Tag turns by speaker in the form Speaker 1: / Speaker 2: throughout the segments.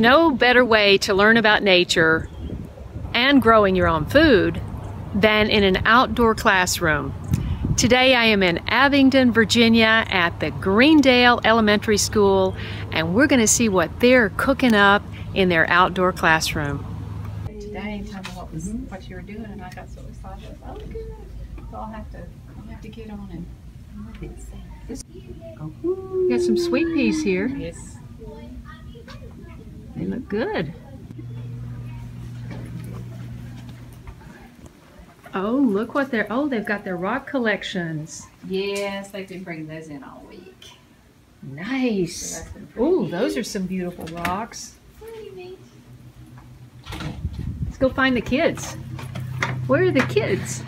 Speaker 1: There's no better way to learn about nature and growing your own food than in an outdoor classroom. Today I am in Abingdon, Virginia at the Greendale Elementary School and we're going to see what they're cooking up in their outdoor classroom.
Speaker 2: Today, tell me what was what you were doing, and I got so excited. Oh, good. So I'll have to I'll have to get on and.
Speaker 1: Got some sweet peas here.
Speaker 2: Yes.
Speaker 1: They look good. Oh, look what they're, oh, they've got their rock collections.
Speaker 2: Yes, they've been bringing those in all week.
Speaker 1: Nice. Oh,
Speaker 2: neat.
Speaker 1: those are some beautiful rocks.
Speaker 2: pretty neat.
Speaker 1: Let's go find the kids. Where are the kids?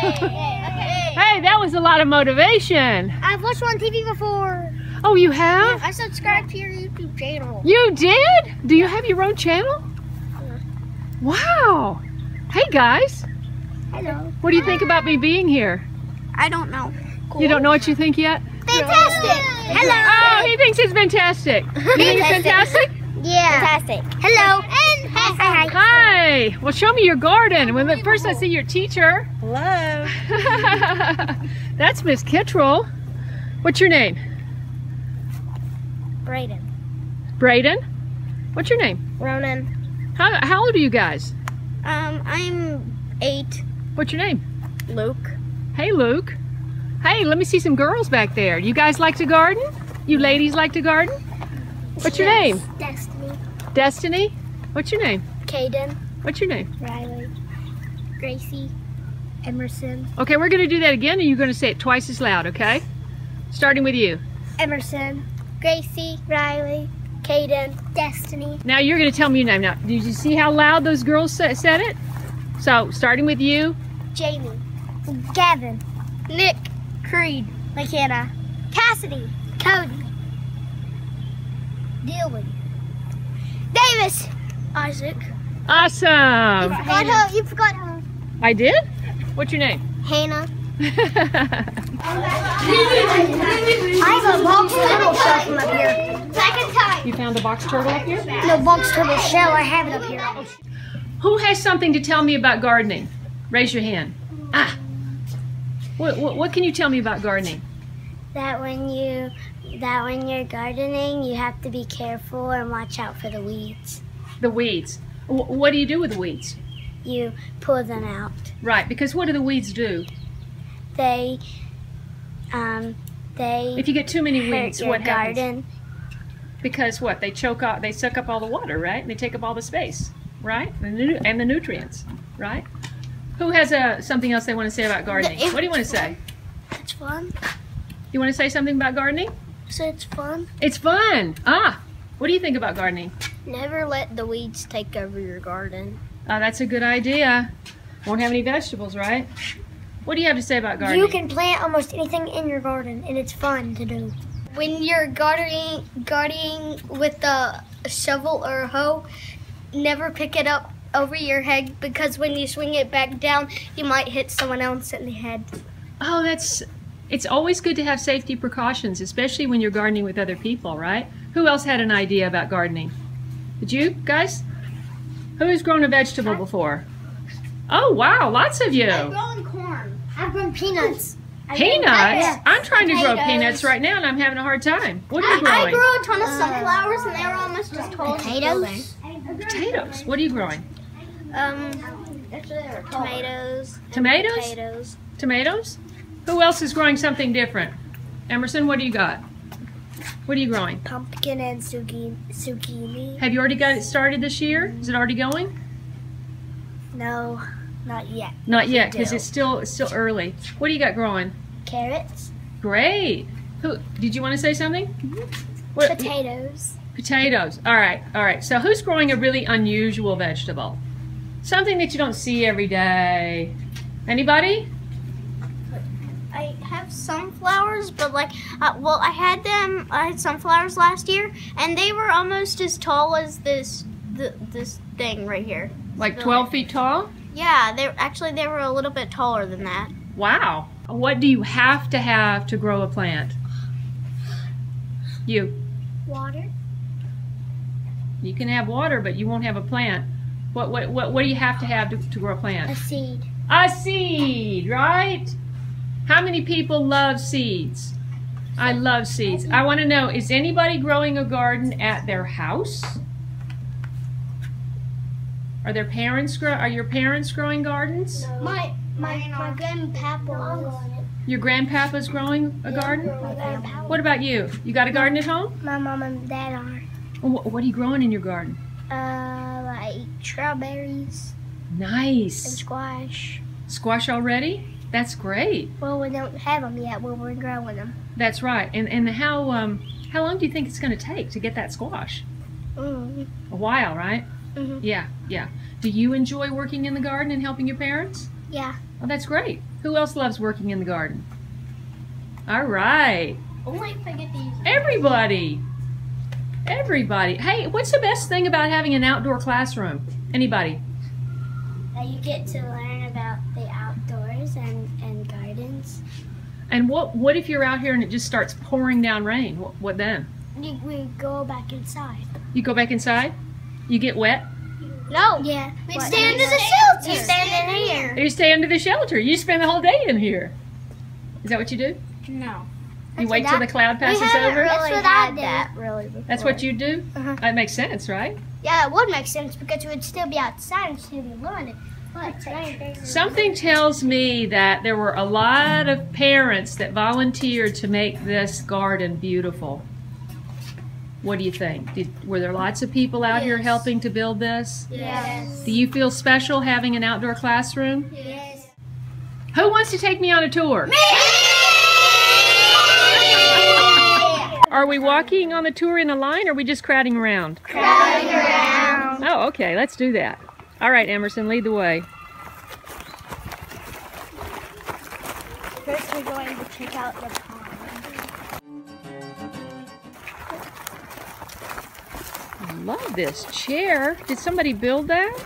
Speaker 1: Hey, that was a lot of motivation.
Speaker 3: I've watched you on TV before.
Speaker 1: Oh, you have?
Speaker 3: I subscribed to your YouTube channel.
Speaker 1: You did? Do you have your own channel? Uh-huh. Wow. Hey guys,
Speaker 3: Hello.
Speaker 1: what do you think about me being here?
Speaker 3: I don't know.
Speaker 1: You don't know what you think yet?
Speaker 3: Fantastic. Hello.
Speaker 1: Oh, he thinks it's fantastic. You think it's fantastic?
Speaker 3: Yeah. Fantastic. Hello. And hi. Hi.
Speaker 1: Hi. Well, show me your garden. When the, first I see your teacher.
Speaker 3: Hello.
Speaker 1: That's Miss Kittrell. What's your name?
Speaker 3: Brayden.
Speaker 1: Braden. What's your name?
Speaker 3: Ronan.
Speaker 1: How, how old are you guys?
Speaker 3: Um, I'm eight.
Speaker 1: What's your name?
Speaker 3: Luke.
Speaker 1: Hey, Luke. Hey, let me see some girls back there. You guys like to garden? You ladies like to garden? What's your name?
Speaker 3: Destiny.
Speaker 1: Destiny. What's your name?
Speaker 3: Caden.
Speaker 1: What's your name?
Speaker 3: Riley. Gracie. Emerson.
Speaker 1: Okay, we're going to do that again and you're going to say it twice as loud, okay? Starting with you.
Speaker 3: Emerson. Gracie. Riley. Caden. Destiny.
Speaker 1: Now you're going to tell me your name. Now, did you see how loud those girls said it? So, starting with you.
Speaker 3: Jamie. Gavin. Nick. Creed. McKenna. Cassidy. Cody. Dylan. Davis. Isaac.
Speaker 1: Awesome.
Speaker 3: You forgot her. You forgot her.
Speaker 1: I did? What's your name?
Speaker 3: Hannah. I have a box turtle shell from up here. Second time.
Speaker 1: you found a box turtle up here?
Speaker 3: No box turtle shell. I have it up here.
Speaker 1: Who has something to tell me about gardening? Raise your hand. Ah. What, what, what can you tell me about gardening?
Speaker 3: That when you that when you're gardening, you have to be careful and watch out for the weeds.
Speaker 1: The weeds. Wh- what do you do with the weeds?
Speaker 3: You pull them out.
Speaker 1: Right, because what do the weeds do?
Speaker 3: They um they
Speaker 1: If you get too many weeds, what happens?
Speaker 3: garden.
Speaker 1: Because what? They choke out, they suck up all the water, right? And they take up all the space, right? And the, and the nutrients, right? Who has uh, something else they want to say about gardening?
Speaker 3: if-
Speaker 1: What do you want to say?
Speaker 3: It's fun.
Speaker 1: You want to say something about gardening?
Speaker 3: So it's fun.
Speaker 1: It's fun. Ah, what do you think about gardening?
Speaker 3: Never let the weeds take over your garden.
Speaker 1: Uh, that's a good idea. Won't have any vegetables, right? What do you have to say about gardening?
Speaker 3: You can plant almost anything in your garden, and it's fun to do. When you're gardening, gardening with a shovel or a hoe, never pick it up over your head because when you swing it back down, you might hit someone else in the head.
Speaker 1: Oh, that's. It's always good to have safety precautions, especially when you're gardening with other people, right? Who else had an idea about gardening? Did you guys? Who's grown a vegetable before? Oh, wow, lots of you.
Speaker 3: I've grown corn. I've grown peanuts.
Speaker 1: Peanuts? I'm trying to grow peanuts right now and I'm having a hard time. What are you growing?
Speaker 3: I
Speaker 1: growing?
Speaker 3: grew a ton of sunflowers, and they were almost just tall potatoes.
Speaker 1: Potatoes. What are you growing?
Speaker 3: Um, tomatoes.
Speaker 1: Tomatoes?
Speaker 3: Potatoes.
Speaker 1: Tomatoes? Who else is growing something different? Emerson, what do you got? What are you growing?
Speaker 3: Pumpkin and zucchini. zucchini.
Speaker 1: Have you already got it started this year? Is it already going?
Speaker 3: No. Not yet.
Speaker 1: Not yet, because it's still it's still early. What do you got growing?
Speaker 3: Carrots,
Speaker 1: Great. Who did you want to say something? Mm-hmm. What,
Speaker 3: potatoes,
Speaker 1: potatoes. All right, all right. So who's growing a really unusual vegetable? Something that you don't see every day. Anybody?
Speaker 3: I have sunflowers, but like, uh, well, I had them. I had sunflowers last year, and they were almost as tall as this, th- this thing right here.
Speaker 1: Like? 12 feet tall?
Speaker 3: Yeah, they actually they were a little bit taller than that.
Speaker 1: Wow. What do you have to have to grow a plant? You.
Speaker 3: Water.
Speaker 1: You can have water, but you won't have a plant. What what what, what do you have to have to, to grow a plant?
Speaker 3: A seed.
Speaker 1: A seed, right? How many people love seeds? I love seeds. I want to know is anybody growing a garden at their house? Are their parents grow are your parents growing gardens?
Speaker 3: My my my grandpapa.
Speaker 1: Your grandpapa's growing a garden? What about you? You got a garden at home?
Speaker 3: My mom and dad are.
Speaker 1: Wh- What are you growing in your garden?
Speaker 3: Uh, like strawberries
Speaker 1: Nice.
Speaker 3: and squash.
Speaker 1: Squash already? That's great.
Speaker 3: Well, we don't have them yet, but we're growing them.
Speaker 1: That's right. And and how um how long do you think it's going to take to get that squash?
Speaker 3: Mm.
Speaker 1: A while, right?
Speaker 3: Mhm.
Speaker 1: Yeah, yeah. Do you enjoy working in the garden and helping your parents?
Speaker 3: Yeah.
Speaker 1: Oh, that's great. Who else loves working in the garden? All right.
Speaker 3: Only if I get these.
Speaker 1: Everybody. Everybody. Hey, what's the best thing about having an outdoor classroom? Anybody?
Speaker 3: That you get to learn about the outdoors and, and gardens.
Speaker 1: And what what if you're out here and it just starts pouring down rain? What, what then?
Speaker 3: You, we go back inside.
Speaker 1: You go back inside? You get wet?
Speaker 3: No. Yeah. We stand in the shelter. You stand in here.
Speaker 1: Or you stay under the shelter? You spend the whole day in here. Is that what you do?
Speaker 3: No.
Speaker 1: You wait till the cloud passes over?
Speaker 3: That's what I did. That really before.
Speaker 1: That's what you do?
Speaker 3: Uh-huh.
Speaker 1: That makes sense, right?
Speaker 3: Yeah, it would make sense because we would still be outside and still be learning.
Speaker 1: Something tells me that there were a lot of parents that volunteered to make this garden beautiful. What do you think? Did, were there lots of people out here helping to build this?
Speaker 3: Yes.
Speaker 1: Do you feel special having an outdoor classroom?
Speaker 3: Yes.
Speaker 1: Who wants to take me on a tour? Me! Are we walking on the tour in a line or are we just crowding around?
Speaker 3: Crowding around.
Speaker 1: Oh, okay, let's do that. All right, Emerson, lead the way.
Speaker 3: First, we're going to check out the pond.
Speaker 1: I love this chair. Did somebody build that?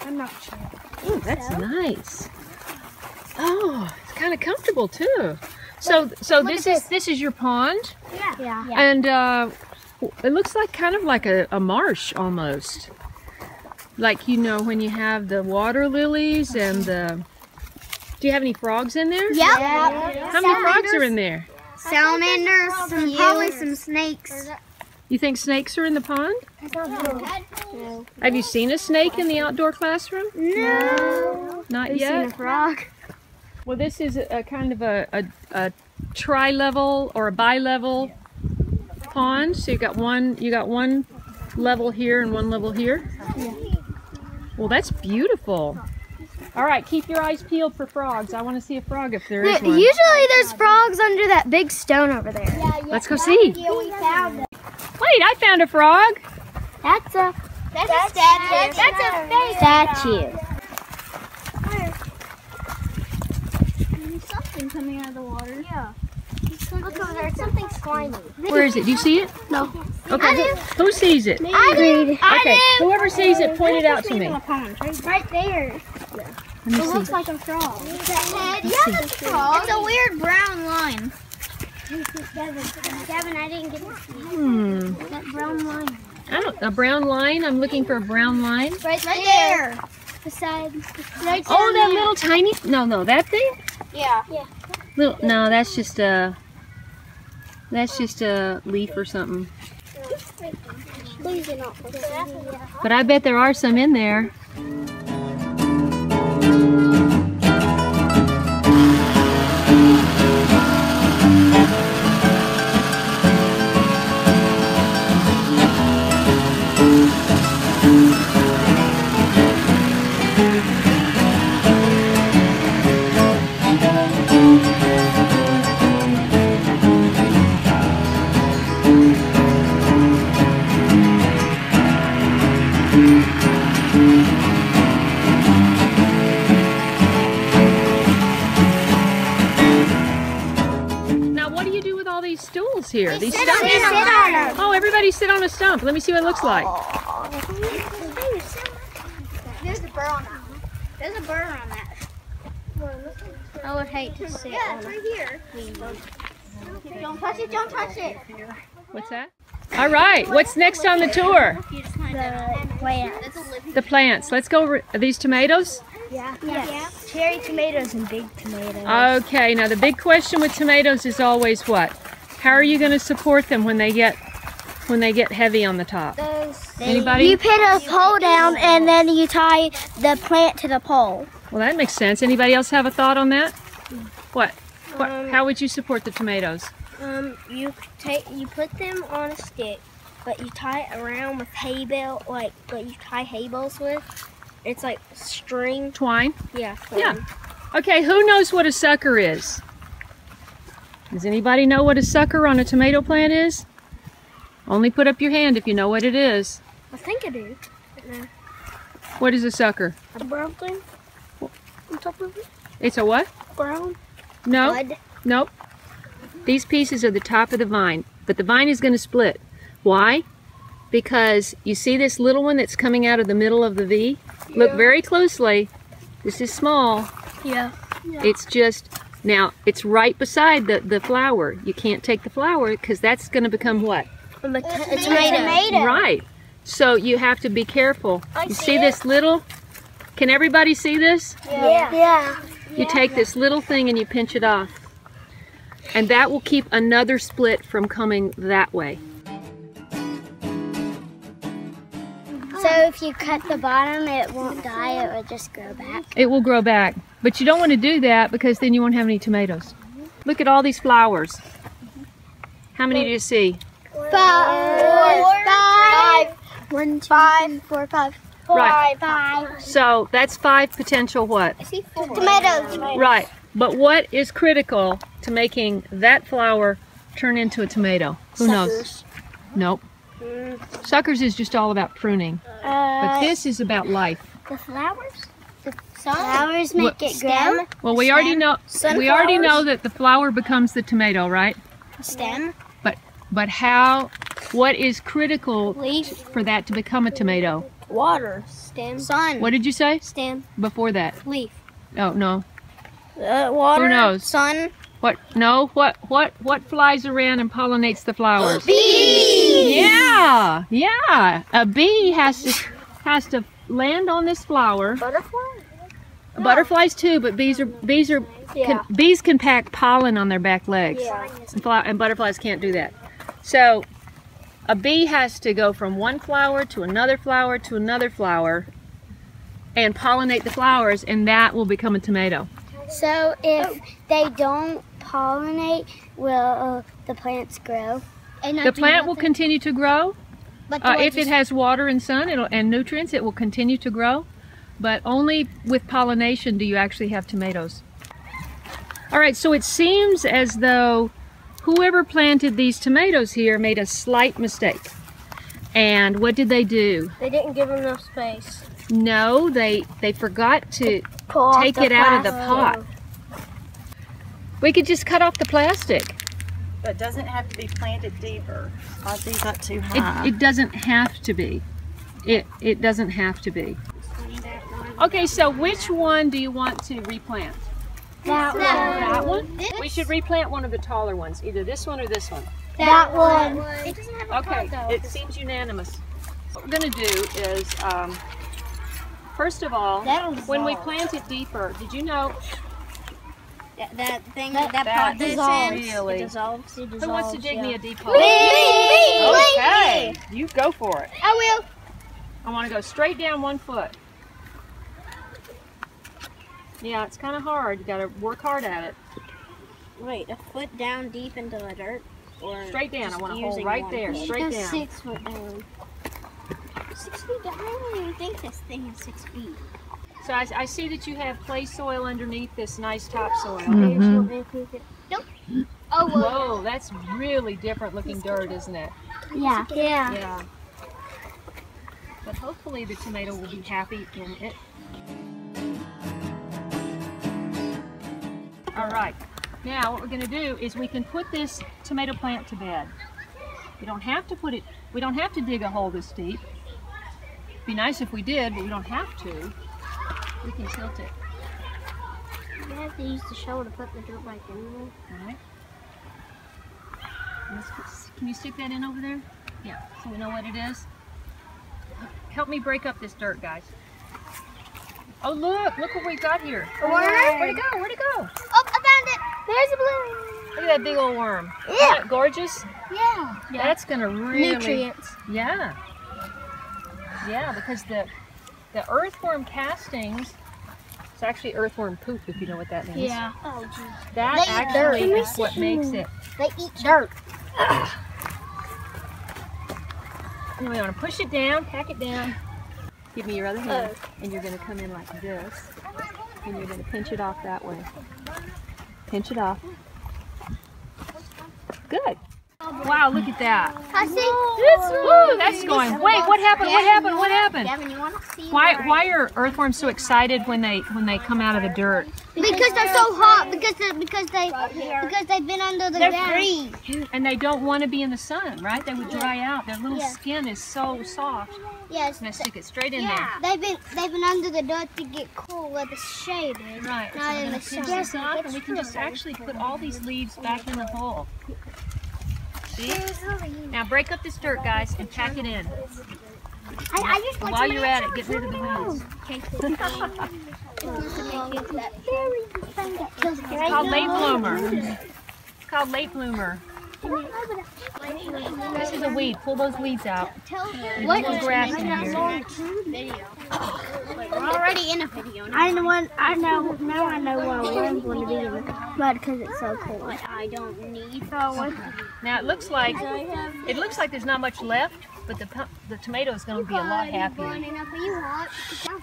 Speaker 3: I'm not sure.
Speaker 1: Oh, that's nice. Oh, it's kind of comfortable too. So, so this is this is your pond,
Speaker 3: Yeah. Yeah.
Speaker 1: and uh, it looks like kind of like a, a marsh almost. Like you know when you have the water lilies and the. Do you have any frogs in there?
Speaker 3: Yep.
Speaker 1: How many frogs are in there?
Speaker 3: Salamanders, some probably some snakes.
Speaker 1: You think snakes are in the pond? Have you seen a snake in the outdoor classroom?
Speaker 3: No.
Speaker 1: Not yet.
Speaker 3: Seen a frog.
Speaker 1: Well, this is a, a kind of a, a, a tri-level or a bi-level pond. So you got one, you got one level here and one level here. Well, that's beautiful. All right, keep your eyes peeled for frogs. I want to see a frog if there is one.
Speaker 3: Usually there's frogs under that big stone over there.
Speaker 1: Let's go see.
Speaker 3: We found it.
Speaker 1: Wait, I found a frog.
Speaker 3: That's a that's, a statue. That's, a fake statue. Something coming out of the water. Yeah. Look over there. It's something slimy.
Speaker 1: Where is it? Do you see it?
Speaker 3: No.
Speaker 1: Okay.
Speaker 3: I.
Speaker 1: Who sees it?
Speaker 3: I do.
Speaker 1: Okay. Whoever sees it, point it out to me.
Speaker 3: Right there.
Speaker 1: Let me
Speaker 3: It looks like a frog. Head? Yeah,
Speaker 1: see.
Speaker 3: that's a frog. It's a weird brown line. Gavin, I didn't get to see
Speaker 1: Hmm.
Speaker 3: that brown line.
Speaker 1: I don't. A brown line. I'm looking for a brown line.
Speaker 3: Right, right there. Beside. Right
Speaker 1: Oh, that little tiny. No, no, that thing.
Speaker 3: Yeah. Yeah.
Speaker 1: Little. No, that's just a. That's just a leaf or something.
Speaker 3: Please do not put that.
Speaker 1: But I bet there are some in there. Sit on a stump. Let me see what it looks like.
Speaker 3: There's a burr on that one. There's a burr on that. I would hate to sit yeah, it's right here. Don't touch it, don't touch it.
Speaker 1: What's that? All right, what's next on the tour?
Speaker 3: The plants.
Speaker 1: The plants. Let's go. Are these tomatoes?
Speaker 3: Yeah. yeah. Cherry tomatoes and big tomatoes.
Speaker 1: Okay, now the big question with tomatoes is always what? How are you going to support them when they get when they get heavy on the top? Anybody?
Speaker 3: You put a pole down and then you tie the plant to the pole.
Speaker 1: Well, that makes sense. Anybody else have a thought on that? What? what how would you support the tomatoes?
Speaker 3: Um, you take you put them on a stick, but you tie it around with hay bale, like what you tie hay bales with. It's like string.
Speaker 1: Twine?
Speaker 3: Yeah.
Speaker 1: Yeah. Okay, who knows what a sucker is? Does anybody know what a sucker on a tomato plant is? Only put up your hand if you know what it is.
Speaker 3: I think I do.
Speaker 1: What is a sucker?
Speaker 3: A brown thing on top of it.
Speaker 1: It's a what?
Speaker 3: Brown.
Speaker 1: No.
Speaker 3: Bud.
Speaker 1: Nope. These pieces are the top of the vine, but the vine is going to split. Why? Because you see this little one that's coming out of the middle of the V? Look very closely. This is small.
Speaker 3: Yeah.
Speaker 1: It's just, now, it's right beside the, the flower. You can't take the flower because that's going to become what?
Speaker 3: A, a tomato.
Speaker 1: Right. So you have to be careful.
Speaker 3: I
Speaker 1: you
Speaker 3: see
Speaker 1: see
Speaker 3: it.
Speaker 1: this little, can everybody see this?
Speaker 3: Yeah. Yeah.
Speaker 1: You take this little thing and you pinch it off. And that will keep another split from coming that way.
Speaker 3: So if you cut the bottom, it won't die. It will just grow back.
Speaker 1: It will grow back. But you don't want to do that because then you won't have any tomatoes. Look at all these flowers. How many do you see?
Speaker 3: Five. Five. One, two, three, four, five.
Speaker 1: Right.
Speaker 3: Five.
Speaker 1: So that's five potential what?
Speaker 3: I see four. Tomatoes.
Speaker 1: Right. But what is critical to making that flower turn into a tomato? Who knows? Nope. Suckers is just all about pruning. But
Speaker 3: Uh,
Speaker 1: this is about life.
Speaker 3: the flowers. The flowers make
Speaker 1: What-
Speaker 3: it grow.
Speaker 1: Well, we already know we already know that the flower becomes the tomato, right?
Speaker 3: Stem.
Speaker 1: But but how what is critical
Speaker 3: Leaf.
Speaker 1: for that to become a tomato?
Speaker 3: Water. Stem. Sun.
Speaker 1: What did you say
Speaker 3: Stem.
Speaker 1: before that?
Speaker 3: Leaf.
Speaker 1: Oh, no.
Speaker 3: Uh, water.
Speaker 1: Who knows?
Speaker 3: Sun.
Speaker 1: What no, what what what flies around and pollinates the flowers?
Speaker 3: Bees.
Speaker 1: Yeah. Yeah. A bee has to has to land on this flower.
Speaker 3: Butterfly.
Speaker 1: Butterflies too, but bees are bees are
Speaker 3: Yeah.
Speaker 1: can, bees can pack pollen on their back legs.
Speaker 3: Yeah.
Speaker 1: And, fly, and butterflies can't do that. So a bee has to go from one flower to another flower to another flower and pollinate the flowers and that will become a tomato.
Speaker 3: So if they don't pollinate, will uh, the plants grow? And
Speaker 1: The plant will continue to grow.
Speaker 3: But
Speaker 1: Uh, if it has water and sun it'll, and nutrients, it will continue to grow. But only with pollination do you actually have tomatoes. All right, so it seems as though whoever planted these tomatoes here made a slight mistake. And what did they do?
Speaker 3: they didn't give enough space.
Speaker 1: No, they they forgot to
Speaker 3: Pull
Speaker 1: take it out of the pot. We could just cut off the plastic.
Speaker 2: But doesn't have to be planted deeper. I these up too
Speaker 1: It,
Speaker 2: high.
Speaker 1: it doesn't have to be. It it doesn't have to be. Okay, so which one do you want to replant?
Speaker 3: That
Speaker 1: That one? We should replant one of the taller ones, either this one or this one.
Speaker 3: That one. It doesn't have a
Speaker 1: Okay,
Speaker 3: pot though.
Speaker 1: it seems unanimous. What we're gonna do is, um, first of all, when we
Speaker 3: dissolve.
Speaker 1: plant it deeper, did you know,
Speaker 3: That, that thing,
Speaker 2: That-
Speaker 3: that,
Speaker 2: that
Speaker 3: pot that
Speaker 1: dissolves.
Speaker 3: in,
Speaker 1: Really?
Speaker 3: it dissolves. It dissolves.
Speaker 1: who wants to dig
Speaker 3: yeah.
Speaker 1: me a deep hole?
Speaker 3: Me!
Speaker 1: Okay, you go for it.
Speaker 3: I will.
Speaker 1: I wanna go straight down one foot. Yeah, it's kinda hard, you gotta work hard at it.
Speaker 3: Wait, a foot down deep into the dirt, or
Speaker 1: Straight down, I want to hole
Speaker 3: using
Speaker 1: right
Speaker 3: one
Speaker 1: there,
Speaker 3: foot?
Speaker 1: straight down.
Speaker 3: Six foot down. Six feet down. I don't even think this thing is six feet.
Speaker 1: So I, I see that you have clay soil underneath this nice topsoil. Mm-hmm.
Speaker 3: Nope. Oh
Speaker 1: Whoa, that's really different looking dirt, isn't it?
Speaker 3: Yeah. Yeah.
Speaker 1: Yeah. But hopefully the tomato will be happy in it. All right. Now what we're going to do is we can put this tomato plant to bed. We don't have to put it, we don't have to dig a hole this deep. Be nice if we did, but we don't have to. We can tilt it.
Speaker 3: You have to use the shovel to put the dirt back in there.
Speaker 1: All right. Let's- Can you stick that in over there? Yeah, so we know what it is. Help me break up this dirt, guys. Oh, look, look what we got here.
Speaker 3: worm?
Speaker 1: Where'd it go? Where'd it go?
Speaker 3: Oh, I found it! There's a blue.
Speaker 1: Look at that big old worm. Isn't
Speaker 3: Yeah.
Speaker 1: that gorgeous?
Speaker 3: Yeah.
Speaker 1: That's gonna really
Speaker 3: Nutrients.
Speaker 1: Yeah. Yeah, because the the earthworm castings it's actually earthworm poop if you know what that means.
Speaker 3: Yeah. Oh, geez.
Speaker 1: That
Speaker 3: They
Speaker 1: actually is what makes it.
Speaker 3: They eat dirt.
Speaker 1: And we want to push it down, pack it down. Give me your other hand, uh. and you're going to come in like this, and you're going to pinch it off that way. Pinch it off. Good. Wow, look at that.
Speaker 3: I see.
Speaker 1: Woo, that's going. Wait, what happened? What happened? What happened?
Speaker 3: Devin, you want to see?
Speaker 1: Why why are earthworms so excited when they when they come out of the dirt?
Speaker 3: Because they're so hot. Because they, because they because they've been under the
Speaker 1: They're
Speaker 3: ground.
Speaker 1: And they don't want to be in the sun, right? They would dry out. Their little skin is so soft.
Speaker 3: Yes.
Speaker 1: I'm gonna stick it straight in
Speaker 3: Yeah. They've been they've been under the dirt to get cool where the shade is.
Speaker 1: there. Right. So
Speaker 3: Not
Speaker 1: we're
Speaker 3: in the sun.
Speaker 1: off, and we can just actually put all these leaves back in the hole. See? Now break up this dirt, guys, and pack it in.
Speaker 3: I, I just want
Speaker 1: While
Speaker 3: to
Speaker 1: you're at it, get rid of the weeds.
Speaker 3: It's
Speaker 1: It's called late bloomer. It's called late bloomer. This is a weed. Pull those weeds out. There's a little grass in here.
Speaker 3: We're already in a video. I know what I know now. I know why what worms want to be in, but because it's so cool. But I don't need so
Speaker 1: Now it looks like it looks like there's not much left, but the the tomato is going to be a lot happier.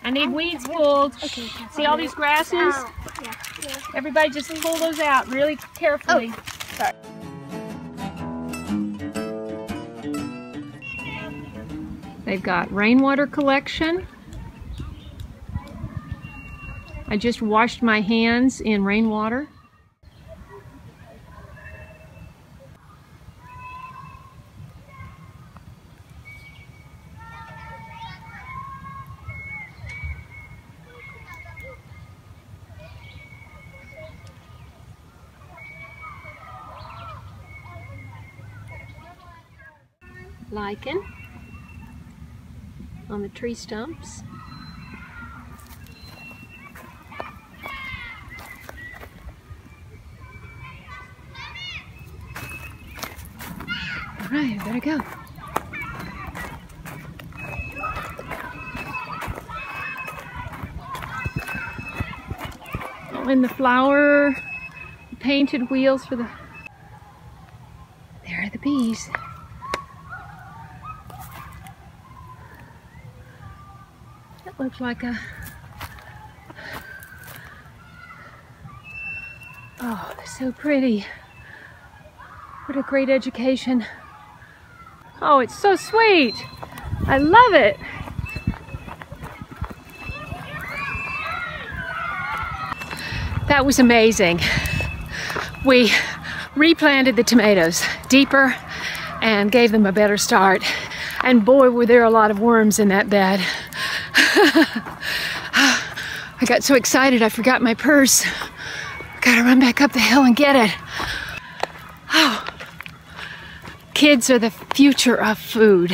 Speaker 1: I need weeds pulled. See all these grasses? Oh, Everybody just pull those out really carefully. Oh. They've got rainwater collection. I just washed my hands in rainwater. Lichen on the tree stumps. All right, I better go. Oh, and the flower painted wheels for the. There are the bees. Looks like a. Oh, they're so pretty. What a great education. Oh, it's so sweet. I love it. That was amazing. We replanted the tomatoes deeper and gave them a better start. And boy, were there a lot of worms in that bed. I got so excited I forgot my purse. Gotta run back up the hill and get it. Oh. Kids are the future of food.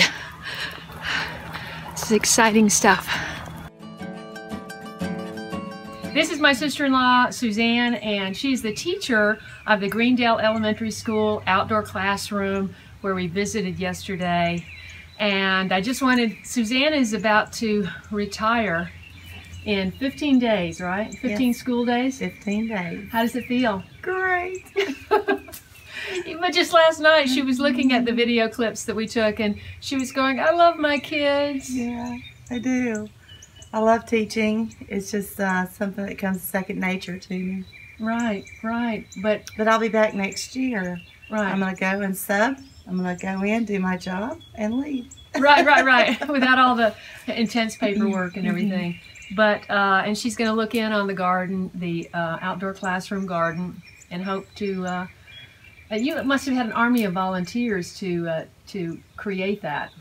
Speaker 1: This is exciting stuff. This is my sister-in-law, Suzanne, and she's the teacher of the Greendale Elementary School outdoor classroom where we visited yesterday. And I just wanted, Susanna is about to retire in 15 days, right? 15
Speaker 4: Yes.
Speaker 1: school days?
Speaker 4: 15 days.
Speaker 1: How does it feel?
Speaker 4: Great.
Speaker 1: But just last night, she was looking at the video clips that we took, and she was going, "I love my kids."
Speaker 4: Yeah, I do. I love teaching. It's just uh, something that comes second nature to me.
Speaker 1: Right, right, but
Speaker 4: But I'll be back next year.
Speaker 1: right,
Speaker 4: I'm going to go and sub. I'm going to go in, do my job, and leave.
Speaker 1: right, right, right. Without all the intense paperwork and everything. But uh, and she's going to look in on the garden, the uh, outdoor classroom garden, and hope to. Uh, uh, you must have had an army of volunteers to uh, to create that.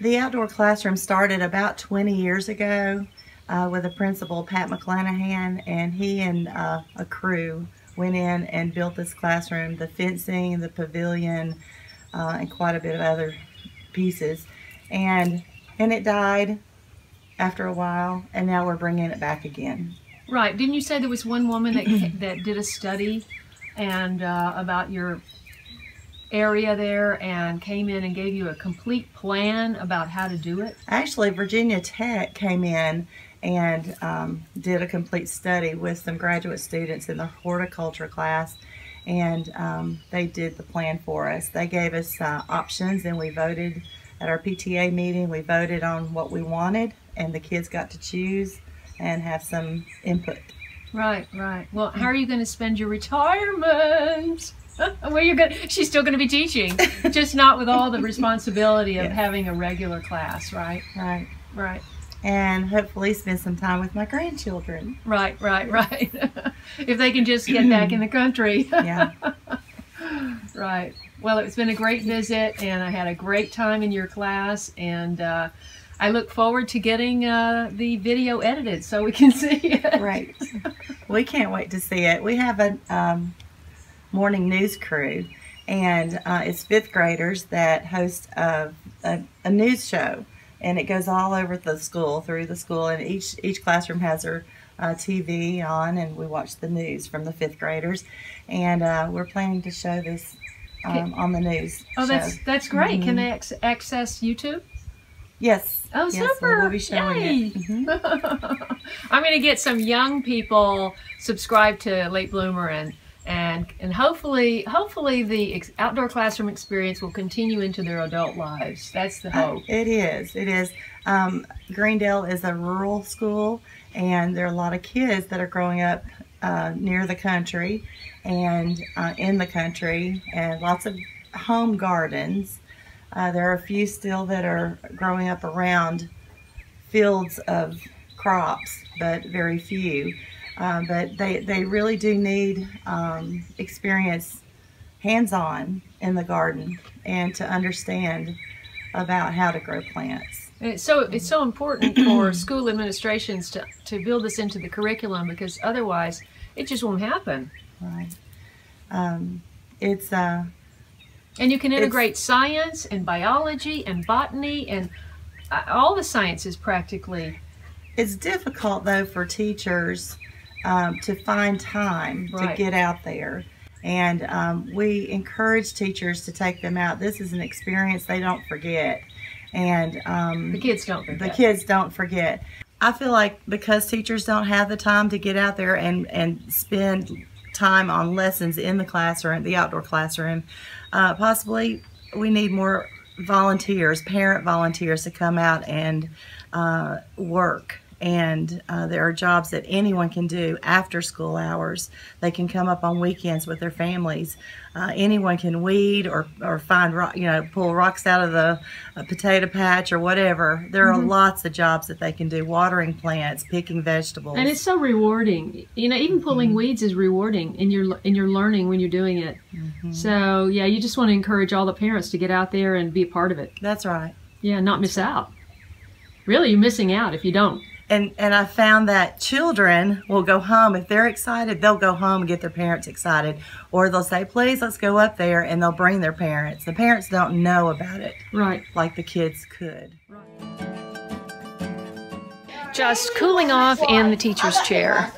Speaker 4: The outdoor classroom started about 20 years ago uh, with a principal, Pat McClanahan, and he and uh, a crew went in and built this classroom, the fencing, the pavilion, uh, and quite a bit of other pieces. And and it died after a while, and now we're bringing it back again.
Speaker 1: Right? Didn't you say there was one woman that that did a study and uh, about your area there and came in and gave you a complete plan about how to do it?
Speaker 4: Actually, Virginia Tech came in and um, did a complete study with some graduate students in the horticulture class and um, they did the plan for us. They gave us uh, options and we voted at our PTA meeting. We voted on what we wanted and the kids got to choose and have some input.
Speaker 1: Right, right. Well, how are you going to spend your retirement? Where you're going? She's still going to be teaching, just not with all the responsibility of
Speaker 4: Yes.
Speaker 1: having a regular class, right?
Speaker 4: Right.
Speaker 1: Right,
Speaker 4: And hopefully spend some time with my grandchildren.
Speaker 1: right, right, right. if they can just get back in the country.
Speaker 4: Yeah.
Speaker 1: Right. Well, it's been a great visit, and I had a great time in your class, and uh, I look forward to getting uh, the video edited so we can see it.
Speaker 4: Right. we can't wait to see it. We have a um, morning news crew, and uh, it's fifth graders that host a, a, a news show, and it goes all over the school, through the school, and each each classroom has their uh, TV on, and we watch the news from the fifth graders, and uh, we're planning to show this um, on the news.
Speaker 1: Oh, that's
Speaker 4: show.
Speaker 1: that's great. Can
Speaker 4: Mhm.
Speaker 1: they ex- access YouTube?
Speaker 4: yes.
Speaker 1: Oh,
Speaker 4: yes,
Speaker 1: super!
Speaker 4: will be showing
Speaker 1: Yay!
Speaker 4: it. Mhm.
Speaker 1: I'm going to get some young people subscribed to Late Bloomer and and and hopefully hopefully the ex- outdoor classroom experience will continue into their adult lives. That's the hope.
Speaker 4: It is. It is. Um, Greendale is a rural school, and there are a lot of kids that are growing up uh, near the country and uh, in the country, and lots of home gardens. Uh, there are a few still that are growing up around fields of crops, but very few. Uh, but they, they really do need um, experience hands-on in the garden and to understand about how to grow plants.
Speaker 1: And it's so it's so important for school administrations to, to build this into the curriculum because otherwise it just won't happen.
Speaker 4: Right. Um, it's uh,
Speaker 1: And you can integrate science and biology and botany and uh, all the sciences practically.
Speaker 4: it's difficult though for teachers um, to find time
Speaker 1: Right.
Speaker 4: to get out there. And um, we encourage teachers to take them out. This is an experience they don't forget. And um,
Speaker 1: The kids don't forget.
Speaker 4: the kids don't forget. I feel like because teachers don't have the time to get out there and, and spend time on lessons in the classroom, the outdoor classroom, uh, possibly we need more volunteers, parent volunteers to come out and uh, work. And uh, there are jobs that anyone can do after school hours. They can come up on weekends with their families. Uh, anyone can weed or, or find, ro- you know, pull rocks out of the uh, potato patch or whatever. There are lots of jobs that they can do watering plants, picking vegetables.
Speaker 1: And it's so rewarding. You know, even pulling weeds is rewarding in your in your learning when you're doing it. So yeah, you just want to encourage all the parents to get out there and be a part of it.
Speaker 4: That's right.
Speaker 1: Yeah, not miss out. Really, you're missing out if you don't.
Speaker 4: And and I found that children will go home if they're excited. They'll go home and get their parents excited, or they'll say, "Please, let's go up there," and they'll bring their parents. The parents don't know about it
Speaker 1: Right.
Speaker 4: like the kids could.
Speaker 1: Just cooling off in the teacher's chair,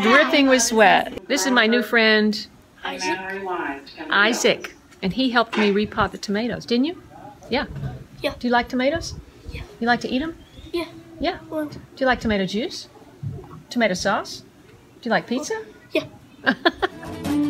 Speaker 1: dripping with sweat. This is my new friend Isaac, and he helped me repot the tomatoes. Didn't you? Yeah.
Speaker 3: Yeah.
Speaker 1: Do you like tomatoes?
Speaker 3: Yeah.
Speaker 1: You like to eat them?
Speaker 3: Yeah.
Speaker 1: Yeah.
Speaker 3: Well,
Speaker 1: Do you like tomato juice? Tomato sauce? Do you like pizza?
Speaker 3: Yeah.